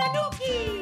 Tanuki!